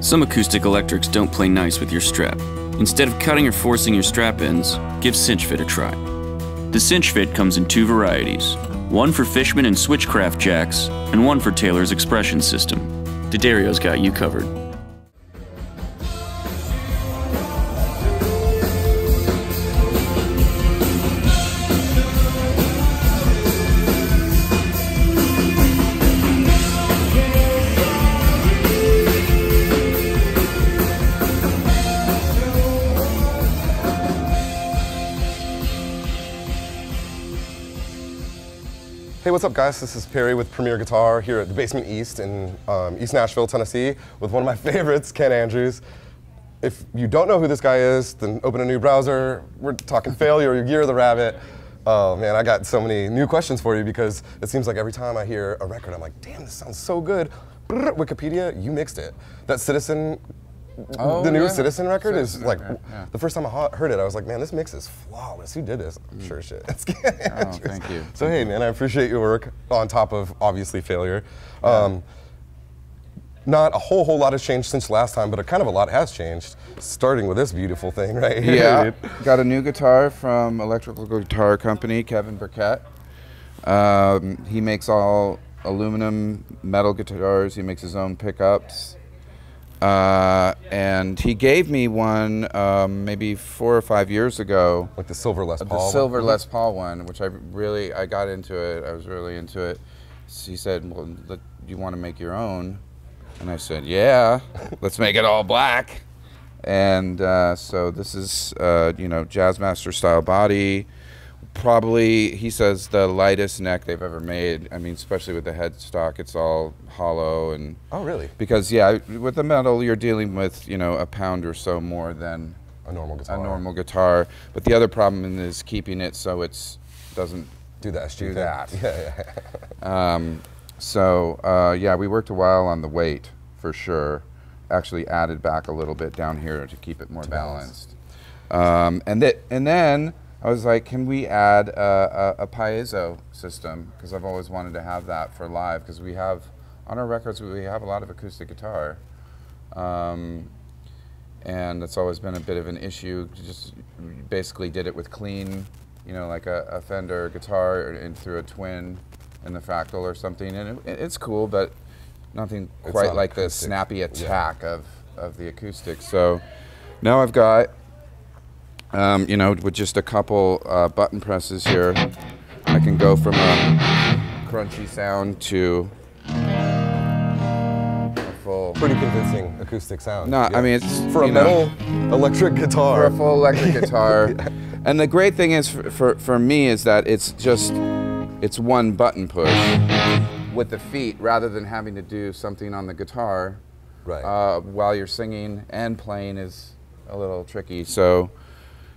Some acoustic electrics don't play nice with your strap. Instead of cutting or forcing your strap ends, give Cinch Fit a try. The Cinch Fit comes in two varieties one for Fishman and Switchcraft jacks, and one for Taylor's Expression system. D'Addario's got you covered. Hey, what's up, guys? This is Perry with Premier Guitar here at the Basement East in um, East Nashville, Tennessee, with one of my favorites, Ken Andrews. If you don't know who this guy is, then open a new browser. We're talking failure, Year of the Rabbit. Oh man, I got so many new questions for you because it seems like every time I hear a record, I'm like, damn, this sounds so good. Wikipedia, you mixed it. That Citizen Oh, the new yeah. Citizen record Citizen is like record, yeah. the first time I heard it, I was like, man, this mix is flawless. Who did this? I'm Sure shit. It's Mm. Oh, thank you. So hey, man, I appreciate your work on top of obviously failure. Um, not a whole whole lot has changed since last time, but a kind of a lot has changed. Starting with this beautiful thing right here. Yeah, got a new guitar from Electrical Guitar Company, Kevin Burkett. Um, he makes all aluminum metal guitars. He makes his own pickups. Uh, and he gave me one um, maybe four or five years ago. Like the silver Les Paul. The Paul. silver Les Paul one, which I really I got into it. I was really into it. So he said, "Well, look, you want to make your own?" And I said, "Yeah, let's make it all black." And uh, so this is uh, you know Jazzmaster style body. Probably he says the lightest neck they've ever made. I mean, especially with the headstock, it's all hollow and Oh, really? because yeah, with the metal you're dealing with you know a pound or so more than A normal guitar. a normal guitar. But the other problem is keeping it so it's doesn't Do that. do that. Yeah, yeah. Um, so uh, yeah, we worked a while on the weight for sure. Actually added back a little bit down here to keep it more balance. balanced. Um, and that and then I was like, can we add a, a, a piezo system? Because I've always wanted to have that for live. Because we have on our records we have a lot of acoustic guitar. Um, and it's always been a bit of an issue. Just basically did it with clean, you know, like a, a Fender guitar and through a twin in the fractal or something, and it, it's cool, but nothing It's quite like the acoustic. snappy Yeah. attack of of the acoustic. So now I've got, um, you know, with just a couple uh, button presses here, I can go from a crunchy sound to a full. Pretty convincing acoustic sound. No, I mean it's for a you know, metal electric guitar. for a full electric guitar. And the great thing is for, for, for me is that it's just it's one button push with the feet rather than having to do something on the guitar right. uh, while you're singing and playing is a little tricky. So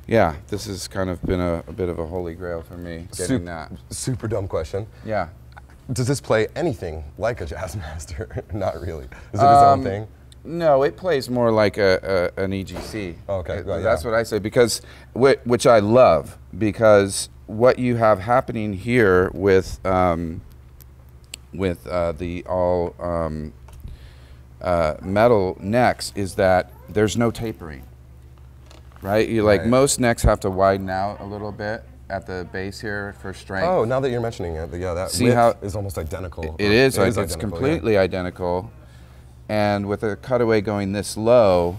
yeah, this has kind of been a, a bit of a holy grail for me getting Sup- that. Super dumb question. Yeah. Does this play anything like a jazz master? Not really. Is it its own Um, thing? No, it plays more like a, a an EGC. Okay, It- that's yeah. what I say because whi- which I love because what you have happening here with um, with uh, the all um, uh, metal necks is that there's no tapering. Right, you like Right. most necks have to widen out a little bit at the base here for strength. Oh, now that you're mentioning it, yeah, that See width how- is almost identical. It is. like, identical, it's yeah. completely identical. And with a cutaway going this low,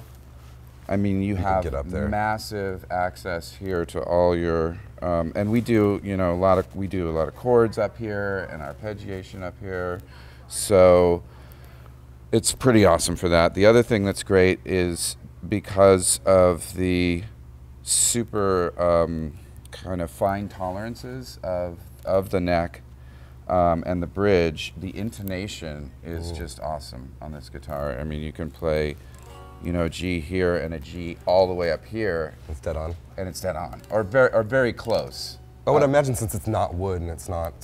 I mean, you, can have get up there. massive access here to all your. Um, and we do, you know, a lot of we do a lot of chords up here and arpeggiation up here, so it's pretty awesome for that. The other thing that's great is because of the super um, kind of fine tolerances of of the neck um, and the bridge, the intonation is just awesome on this guitar. I mean, you can play, you know, G here and a G all the way up here, It's dead on. and it's dead on, or very, or very close. I would imagine since it's not wood and it's not,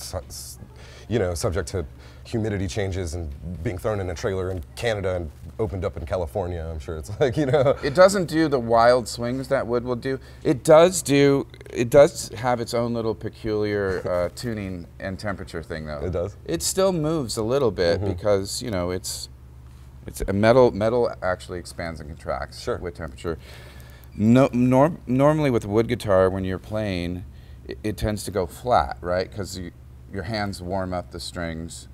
you know, subject to humidity changes and being thrown in a trailer in Canada and opened up in California, I'm sure it's like, you know. It doesn't do the wild swings that wood will do. It does do. It does have its own little peculiar uh, tuning and temperature thing, though. It does? It still moves a little bit because you know it's It's a metal. Metal actually expands and contracts Sure. with temperature. No, norm, normally with a wood guitar, when you're playing, it, it tends to go flat, right? Because you, your hands warm up the strings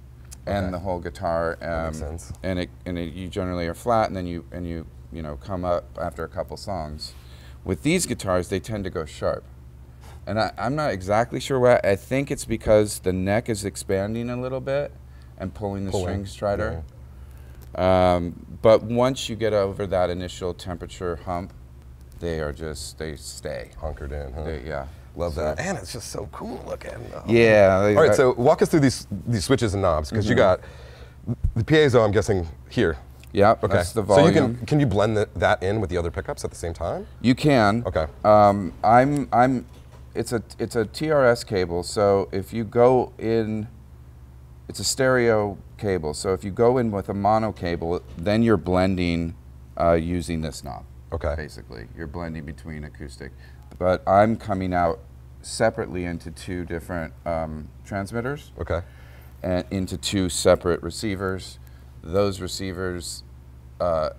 Okay. and the whole guitar. Um, makes sense. And it and it, you generally are flat, and then you and you you know come up after a couple songs. With these guitars, they tend to go sharp. And I, I'm not exactly sure why. I think it's because the neck is expanding a little bit and pulling the Pulling, strings tighter. Um, but once you get over that initial temperature hump, they are just they stay. Hunkered in, huh? They, yeah. Love So- that. And it's just so cool looking. Oh. Yeah. they- All right, so walk us through these these switches and knobs because you got the piezo. I'm guessing here. Yeah. Okay. that's the So you can can you blend the, that in with the other pickups at the same time? You can. Okay. Um, I'm I'm it's a it's a TRS cable. So if you go in, it's a stereo cable. So if you go in with a mono cable, then you're blending uh, using this knob. Okay. Basically, you're blending between acoustic. But I'm coming out separately into two different um, transmitters Okay. and into two separate receivers. Those receivers uh,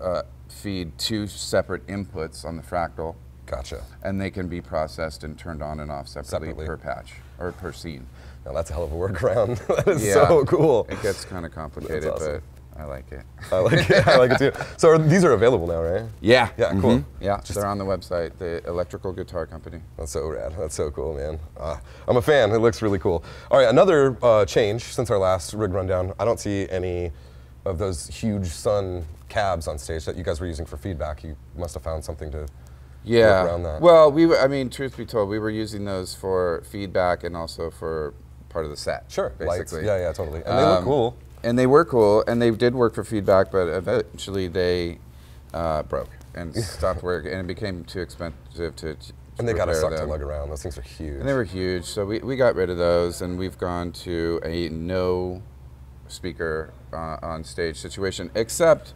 uh, feed two separate inputs on the fractal, Gotcha. and they can be processed and turned on and off separately, Separately. per patch or per scene. Now that's a hell of a workaround. that is Yeah. so cool. It gets kind of complicated, awesome. but I like it. I like it. I like it too. So are, these are available now, right? Yeah. Yeah, cool. Mhm. Yeah, they're on the website, the Electrical Guitar Company. That's so rad. That's so cool, man. Uh, I'm a fan. It looks really cool. All right, another uh, change since our last rig rundown. I don't see any of those huge sun cabs on stage that you guys were using for feedback. You must have found something to Yeah. around that. Well, we were, I mean, truth be told, we were using those for feedback and also for part of the set. Sure, lights. basically. Yeah, yeah, totally. And they look Um, cool. And they were cool, and they did work for feedback, but eventually they uh, broke and stopped working, and it became too expensive to. to And they got to repair suck to lug around. Those things are huge. And they were huge, so we, we got rid of those, and we've gone to a no speaker uh, on stage situation, except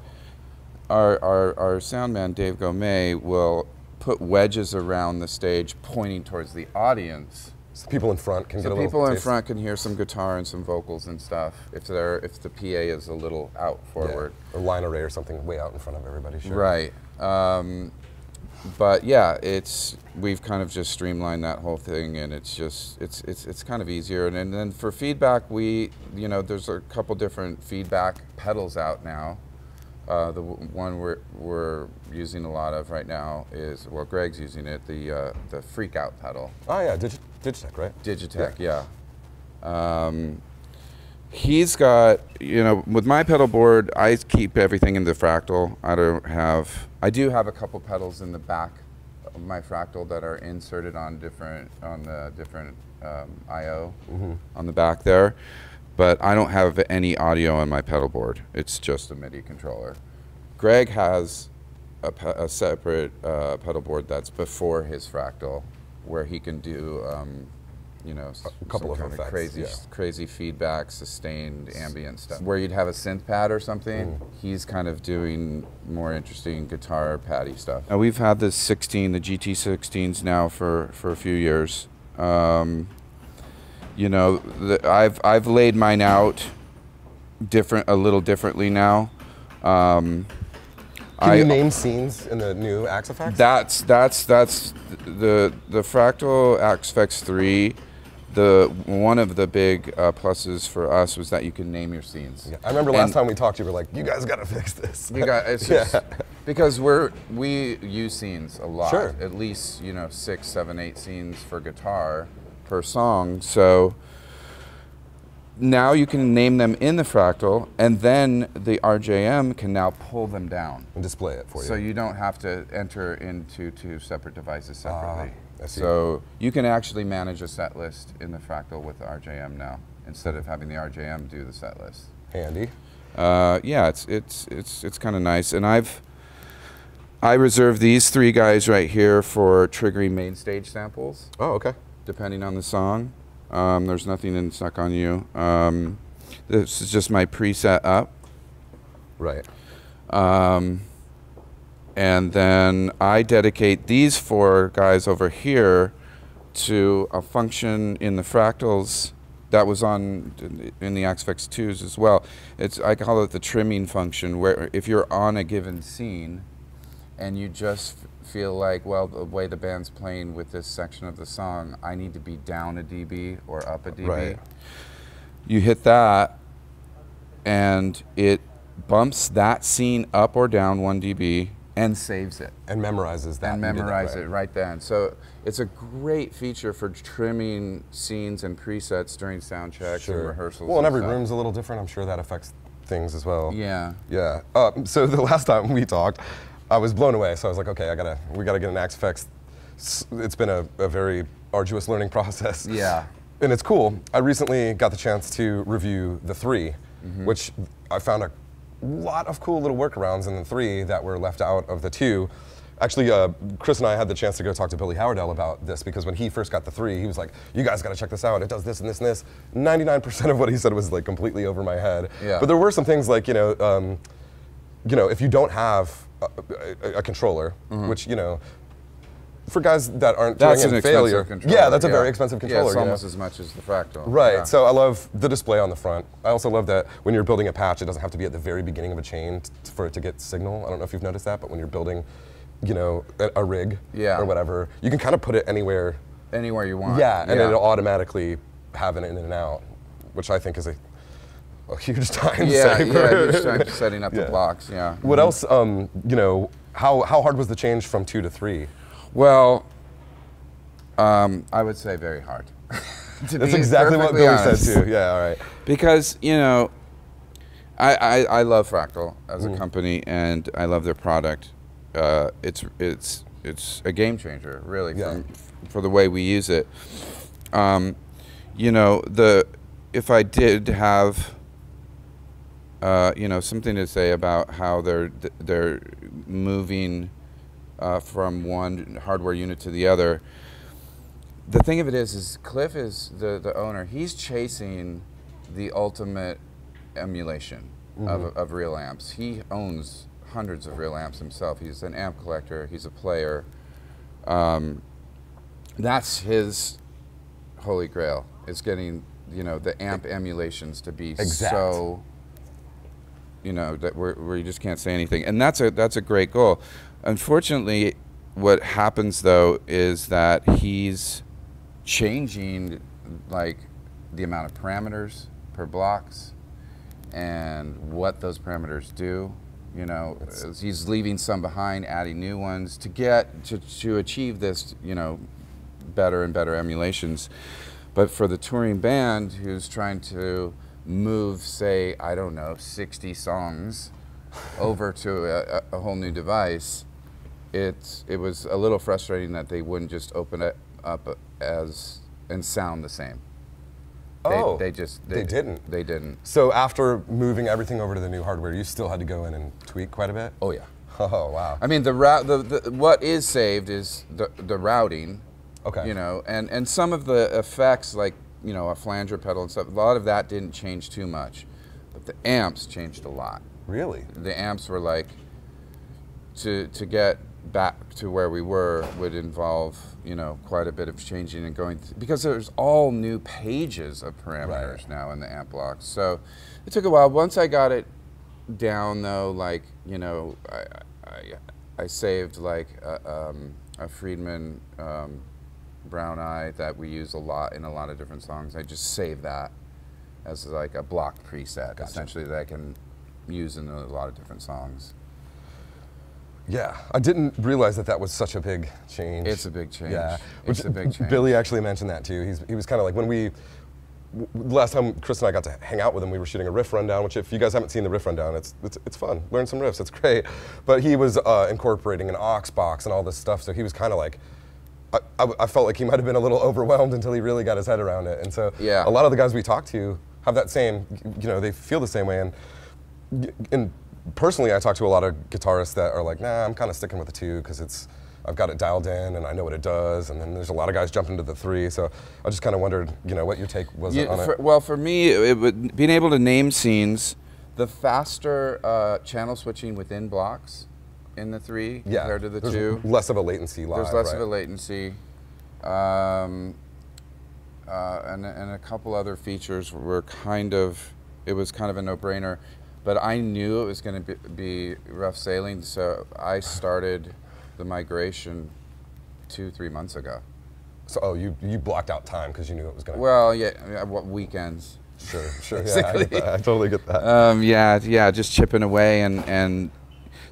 our, our, our sound man, Dave Gomez, will put wedges around the stage pointing towards the audience. So people in front can get So a little people in taste. front can hear some guitar and some vocals and stuff if they're if the PA is a little out Yeah. forward. Or line array or something way out in front of everybody. Sure. Right. Um, but yeah, it's we've kind of just streamlined that whole thing, and it's just it's it's it's kind of easier. And, and then for feedback, we you know there's a couple different feedback pedals out now. Uh, the w- one we're we're using a lot of right now is well, Greg's using it the uh, the FreqOut pedal. Oh yeah, Digi- Digitech, right? Digitech, yeah. Um, he's got, you know, with my pedal board, I keep everything in the fractal. I don't have, I do have a couple pedals in the back of my fractal that are inserted on different, on the different um, I/O on the back there, but I don't have any audio on my pedal board. It's just a MIDI controller. Greg has a, a separate uh, pedal board that's before his fractal, where he can do, um, you know, A couple of kind effects, crazy, yeah. crazy feedback, sustained ambient stuff. Where you'd have a synth pad or something, Mm. he's kind of doing more interesting guitar paddy stuff. Now we've had this 16, the GT16s now for for a few years. Um, you know, the, I've I've laid mine out different, a little differently now. Um, Can you name scenes in the new Axe-Fx? that's that's that's the the fractal Axe-Fx three. The one of the big uh, pluses for us was that you can name your scenes. Yeah, I remember last And time we talked, you were like, "You guys got to fix this." You got it's just because we're we use scenes a lot. Sure. At least you know six, seven, eight scenes for guitar per song. So now you can name them in the fractal, and then the RJM can now pull them down. and display it for you. So you don't have to enter into two separate devices separately. Ah, So you can actually manage a set list in the Fractal with the RJM now, instead of having the RJM do the set list. Handy. Uh, yeah, it's it's it's it's kind of nice, and I've I reserve these three guys right here for triggering main stage samples, Oh, okay. depending on the song. Um, there's nothing in Stuck on You. Um, this is just my preset up. Right. Um, and then I dedicate these four guys over here to a function in the fractals that was on in the Axe-Fx 2s as well. It's I call it the trimming function, where if you're on a given scene, and you just feel like, well, the way the band's playing with this section of the song, I need to be down a dB or up a dB. Right. You hit that, and it bumps that scene up or down one dB and saves it And memorizes that. and you did that memorize it right then. So it's a great feature for trimming scenes and presets during sound checks and rehearsals. Well, and every stuff. room's a little different. I'm sure that affects things as well. Yeah. Yeah. Um, so the last time we talked, I was blown away. So I was like, okay, I gotta, we gotta get an Axe-Fx. It's been a, a very arduous learning process. Yeah. And it's cool. I recently got the chance to review the 3 Mm-hmm. which I found a lot of cool little workarounds in the three that were left out of the two. Actually, uh, Chris and I had the chance to go talk to Billy Howerdel about this because when he first got the three, he was like, "You guys got to check this out. It does this and this and this." Ninety-nine percent of what he said was like completely over my head. Yeah. But there were some things like you know, um, you know, if you don't have a, a, controller, mm-hmm. which you know, for guys that aren't. That's doing an expensive failure, controller. yeah, that's a very expensive controller. Yeah, it's you know? almost as much as the fractal. Right. Yeah. So I love the display on the front. I also love that when you're building a patch, it doesn't have to be at the very beginning of a chain t- for it to get signal. I don't know if you've noticed that, but when you're building, you know, a, a rig Yeah. or whatever, you can kind of put it anywhere. anywhere you want. Yeah, and it'll automatically have an in and out, which I think is a, a huge time yeah, saver. yeah, you're start- setting up Yeah. the blocks. Yeah. What else? Um, you know, how how hard was the change from two to three? Well, um, I would say very hard. That's exactly what Billy honest. said too. Yeah. All right. because you know I, I, I love Fractal as Mm-hmm. a company and I love their product. Uh, it's it's it's a game changer, really, Yeah. from, for the way we use it. Um, you know, the if I did have uh, you know something to say about how they're they're moving uh, from one hardware unit to the other. The thing of it is, is Cliff is the, the owner. He's chasing the ultimate emulation of, of real amps. He owns hundreds of real amps himself. He's an amp collector. He's a player. Um, that's his holy grail. Is getting you know the amp emulations to be Exact. so you know that where, where you just can't say anything. And that's a that's a great goal. Unfortunately what happens though is that he's changing like the amount of parameters per blocks and what those parameters do you know he's leaving some behind adding new ones to get to, to achieve this you know better and better emulations. But for the touring band who's trying to move, say, I don't know, 60 songs over to a, a- whole new device, it's, it was a little frustrating that they wouldn't just open it up as and sound the same. They, Oh, they just they didn't. They didn't. So after moving everything over to the new hardware, you still had to go in and tweak quite a bit. Oh yeah. Oh wow. I mean, the route, the, the what is saved is the the routing. Okay. You know, and and some of the effects, like you know, a flanger pedal and stuff. A lot of that didn't change too much, but the amps changed a lot. Really? The amps were like to to get back to where we were would involve you know quite a bit of changing and going th- because there's all new pages of parameters Right. now in the amp blocks. So it took a while. Once I got it down though, like you know, I I, I saved like a, um, a Friedman um, Brown Eye that we use a lot in a lot of different songs. I just save that as like a block preset, essentially that I can use in a lot of different songs. Yeah. I didn't realize that that was such a big change. It's a big change. Yeah. It's a big change. Billy actually mentioned that too. He's, he was kind of like when we. last time Chris and I got to hang out with him, we were shooting a riff rundown. Which, if you guys haven't seen the riff rundown, it's it's, it's fun. Learn some riffs. It's great. But he was uh, incorporating an aux box and all this stuff, so he was kind of like, I, I, felt like he might have been a little overwhelmed until he really got his head around it. And so Yeah. a lot of the guys we talk to have that same, you know, they feel the same way. And and personally, I talk to a lot of guitarists that are like, nah, I'm kind of sticking with the two because it's I've got it dialed in and I know what it does. And then there's a lot of guys jumping to the three. So I just kind of wondered, you know, what your take was on for, it. well, for me, it would, being able to name scenes, the faster uh, channel switching within blocks in the three Yeah, compared to the there's two. less of a latency live. There's less right? of a latency. Um, uh, and and a couple other features were kind of it was kind of a no-brainer, but I knew it was going to be, be rough sailing, so I started the migration two three months ago. So, oh, you you blocked out time because you knew it was going to. Well, yeah, yeah, what weekends? Sure, sure. Yeah, I. I totally get that. Um, yeah, yeah, just chipping away, and and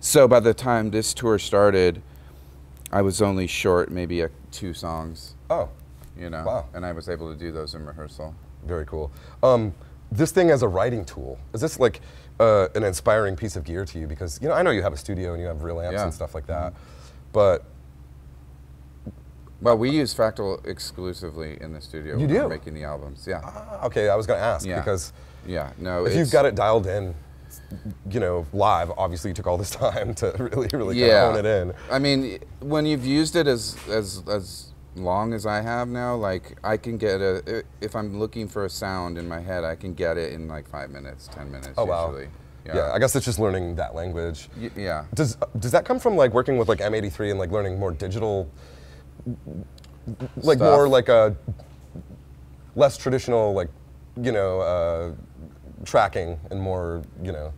so by the time this tour started, I was only short maybe a, two songs. Oh, you know, Wow. and I was able to do those in rehearsal. very cool. Um, this thing as a writing tool is this like uh, an inspiring piece of gear to you? Because you know I know you have a studio and you have real amps Yeah. and stuff like that, but Well, we use Fractal exclusively in the studio. You when we're do? making the albums. Yeah, ah, okay, I was going to ask Yeah. because yeah. No, if you've got it dialed in, you know, live, obviously took all this time to really, really kind yeah. of hone it in. I mean, when you've used it as as as long as I have now, like I can get a if I'm looking for a sound in my head, I can get it in like five minutes, ten minutes Oh wow. usually. Yeah. I guess it's just learning that language. Y- yeah. Does does that come from like working with like M83 and like learning more digital, like Stuff. more like a less traditional like you know uh, tracking and more you know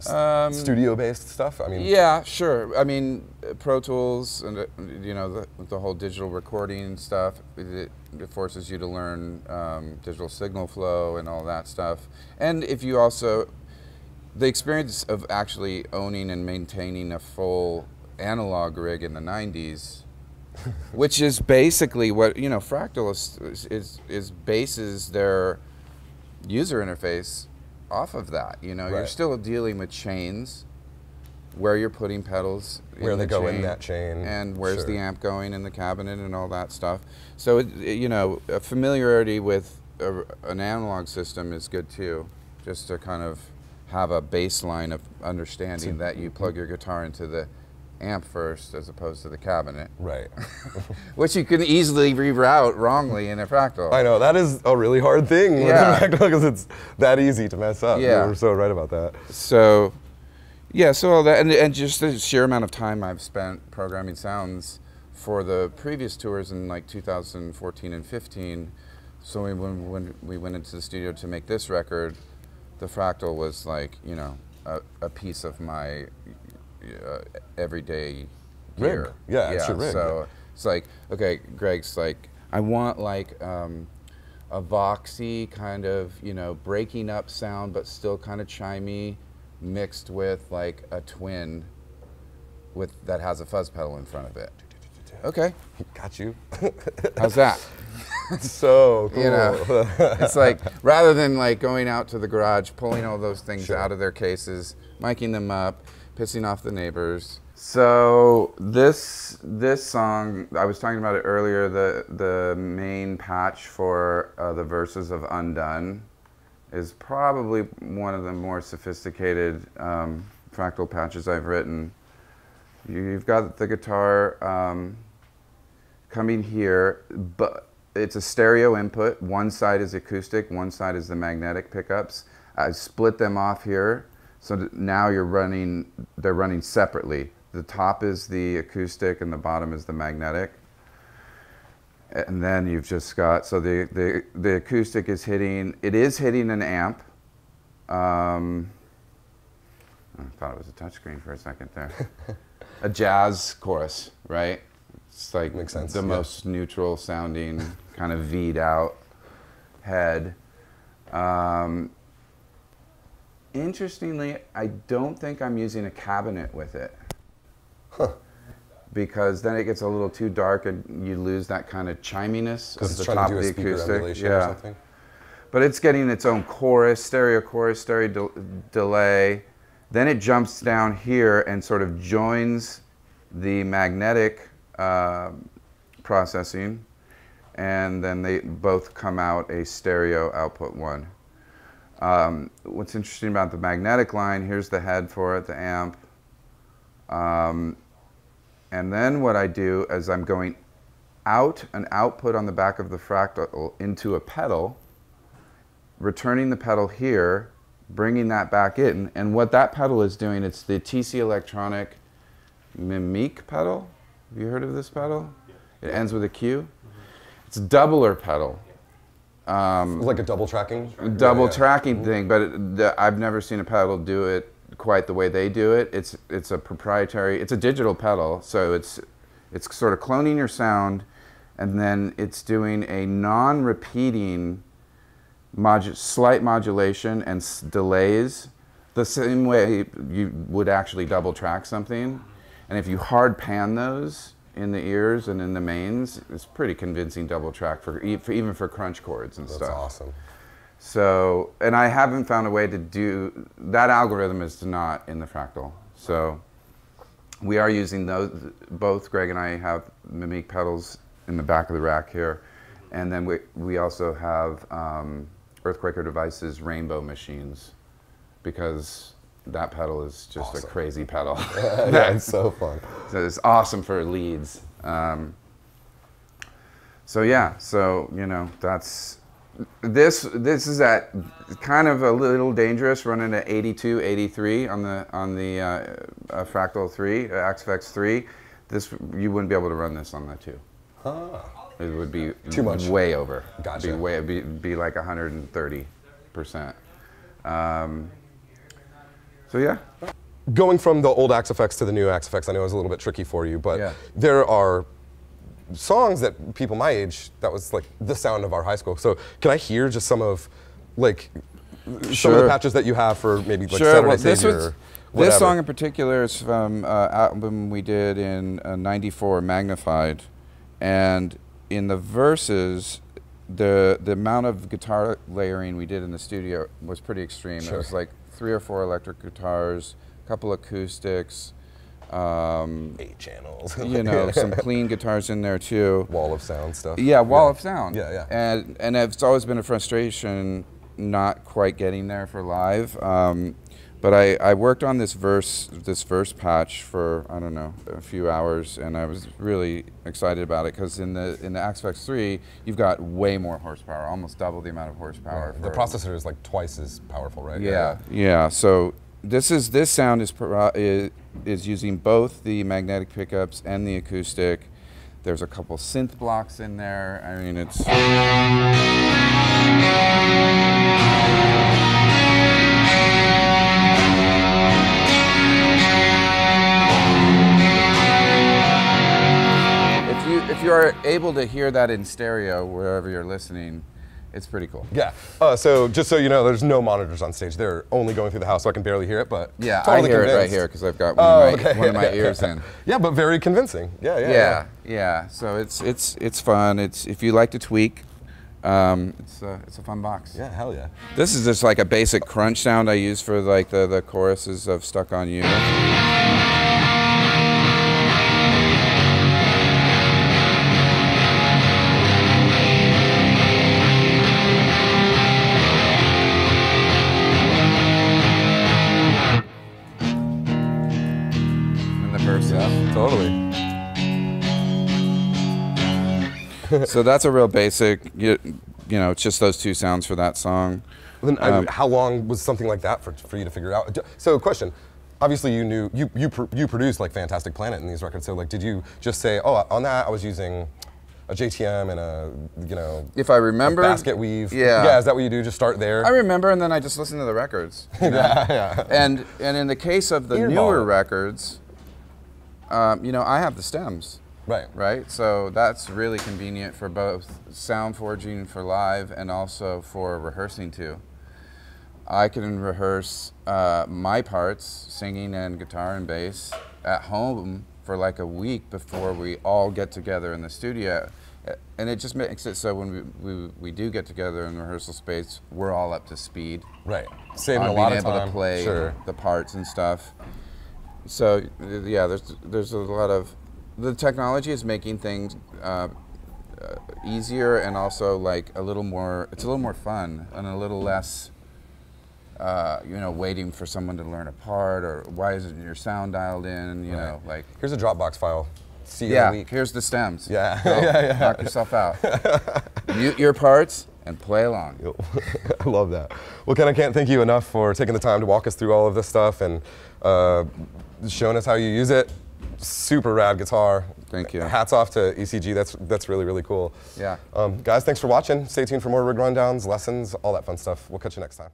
studio based stuff? I mean, Yeah, sure. I mean, uh, Pro Tools and uh, you know the, the whole digital recording stuff. It, it forces you to learn um, digital signal flow and all that stuff. And if you also the experience of actually owning and maintaining a full analog rig in the 90s which is basically what you know fractal is is, is bases their user interface off of that you know? You're still dealing with chains where you're putting pedals Where they the go in that chain, and where's the amp going in the cabinet and all that stuff. So it, it- you know a familiarity with a, an analog system is good too just to kind of have a baseline of understanding that you mm-hmm. plug your guitar into the amp first as opposed to the cabinet right. which you can easily reroute wrongly in a fractal. I know that is a really hard thing Yeah. because it's that easy to mess up. Yeah. You're so right about that. So, yeah, so all that, and, and just the sheer amount of time I've spent programming sounds for the previous tours in like 2014 and 15. So we, when, when we went into the studio to make this record, the fractal was like, you know, a, a piece of my uh, everyday Rig. gear. Yeah, it's your rig, So it's like, okay, Greg's like, I want like um, a voxy kind of, you know, breaking up sound, but still kind of chimey, mixed with like a twin with that has a fuzz pedal in front of it. Okay, Got you. how's that? so cool. You know, it's like rather than like going out to the garage, pulling all those things Sure. out of their cases, miking them up, pissing off the neighbors. So this this song, I was talking about it earlier. The the main patch for uh, the verses of Undone is probably one of the more sophisticated um, fractal patches I've written. You've got the guitar. Um, coming here, but it's a stereo input. One side is acoustic, one side is the magnetic pickups. I split them off here, so now you're running. They're running separately. The top is the acoustic, and the bottom is the magnetic. And then you've just got so the the, the acoustic is hitting. It is hitting an amp. Um, I thought it was a touchscreen for a second there. a jazz chorus, right? It's like Makes sense, the yeah. most neutral sounding, kind of V'd out head. Um, interestingly, I don't think I'm using a cabinet with it. Huh. Because then it gets a little too dark and you lose that kind of chiminess Because it's the trying top to do of the acoustic. Yeah. something. But it's getting its own chorus, stereo chorus, stereo del- delay. Then it jumps down here and sort of joins the magnetic um processing, and then they both come out a stereo output one. Um, what's interesting about the magnetic line, here's the head for it, the amp. Um, and then what I do is I'm going out an output on the back of the fractal into a pedal, returning the pedal here, bringing that back in. And what that pedal is doing, it's the TC Electronic Mimique pedal. Have you heard of this pedal? It ends with a Q. It's a doubler pedal. Um, Like a double tracking. double Yeah, yeah. tracking thing, but it, the, I've never seen a pedal do it quite the way they do it. It's it's a proprietary. It's a digital pedal, so it's it's sort of cloning your sound, and then it's doing a non-repeating modu- slight modulation and s- delays, the same way you would actually double track something. And if you hard pan those in the ears and in the mains, it's pretty convincing double track for, for even for crunch chords and That's stuff. That's awesome. So, and I haven't found a way to do that algorithm is not in the fractal. So, we are using those. Both Greg and I have Mimique pedals in the back of the rack here, and then we we also have um, Earthquaker Devices Rainbow machines, because that pedal is just Awesome. a crazy pedal. yeah, it's so fun. So it's awesome for leads. Um, so yeah, so you know that's this. This is at kind of a little dangerous, running at 82, 83 on the on the uh, uh, Fractal three, uh, Axe-Fx three. This you wouldn't be able to run this on that two. Huh. It would be Too much. way over. Gotcha. Be way be, be like 130 percent. Um, so yeah, Going from the old Axe-Fx to the new Axe-Fx, I know it was a little bit tricky for you, but Yeah. there are songs that people my age that was like the sound of our high school. So can I hear just some of like some of the patches that you have for maybe like sure. Saturday Well, this Savior was or this whatever? song in particular is from uh, album we did in uh, '94, Magnified, and in the verses, the the amount of guitar layering we did in the studio was pretty extreme. It Sure. was like three or four electric guitars, a couple of acoustics. Um, eight channels. you know, some clean guitars in there too. wall of sound stuff. Yeah, wall of sound. Yeah, yeah. And and it's always been a frustration not quite getting there for live. Um, but I, I worked on this verse this verse patch for I don't know a few hours, and I was really excited about it because in the in the Axe-Fx three you've got way more horsepower, almost double the amount of horsepower. The for- processor is like twice as powerful, right? yeah, yeah. So this is this sound is is, is using both the magnetic pickups and the acoustic. There's a couple synth blocks in there. I mean, it's if you're able to hear that in stereo wherever you're listening, it's pretty cool. Yeah. Uh, so just so you know, there's no monitors on stage. They're only going through the house, so I can barely hear it. But Yeah, totally I hear it right here because I've got one, Oh, of, my, okay. one of my ears in. Yeah, but very convincing. Yeah, yeah. yeah, yeah. So it's it's it's fun. It's if you like to tweak, um, it's a, it's a fun box. Yeah, hell yeah. This is just like a basic crunch sound I use for like the the choruses of "Stuck on You." so that's a real basic. You, you know, it's just those two sounds for that song. Then, Um, how long was something like that for, for you to figure out? So, question. Obviously, you knew you you, pr- you produced like Fantastic Planet in these records. So, like, did you just say, "Oh, on that I was using a JTM and a you know If I remember, basket weave"? Yeah. Yeah. Is that what you do? Just start there. I remember, and then I just listened to the records. you know? yeah, yeah. And and in the case of the Earball. newer records, um, you know, I have the stems, Right. right? So that's really convenient for both sound forging for live and also for rehearsing too. I can rehearse uh, my parts, singing and guitar and bass, at home for like a week before we all get together in the studio. And it just makes it so when we, we, we do get together in rehearsal space, we're all up to speed Right. Saving a lot being of able time. to play Sure. the parts and stuff. So yeah, there's there's a lot of the technology is making things uh, uh, easier and also like a little more. It's a little more fun and a little less. Uh, you know, waiting for someone to learn a part, or why isn't your sound dialed in? You know, like Here's a Dropbox file. See you yeah, in a week. here's the stems. Yeah. Go, Yeah, yeah. Knock yourself out. Mute your parts and play along. I love that. Well, Ken, I can't thank you enough for taking the time to walk us through all of this stuff and uh, showing us how you use it. Super rad guitar. Thank you. Hats off to ECG. That's that's really really cool. Yeah. Um, guys, thanks for watching. Stay tuned for more rig rundowns, lessons, all that fun stuff. We'll catch you next time.